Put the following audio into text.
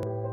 you